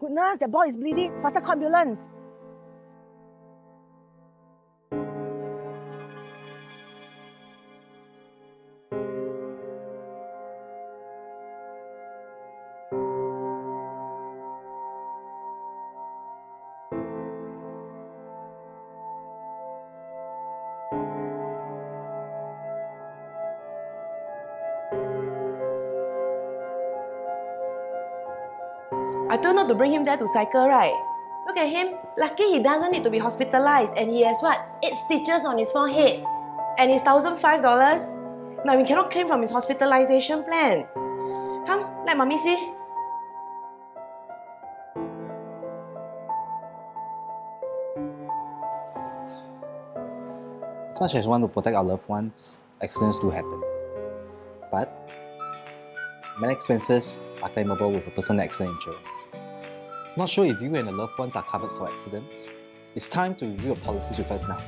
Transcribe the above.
Goodness, that boy is bleeding. Faster ambulance. I told not to bring him there to cycle, right? Look at him. Lucky he doesn't need to be hospitalized and he has what? Eight stitches on his forehead. And it's $1,005. Now we cannot claim from his hospitalization plan. Come, let mommy see. As much as we want to protect our loved ones, accidents do happen. But medical expenses are claimable with a personal accident insurance. Not sure if you and your loved ones are covered for accidents? It's time to review your policies with us now.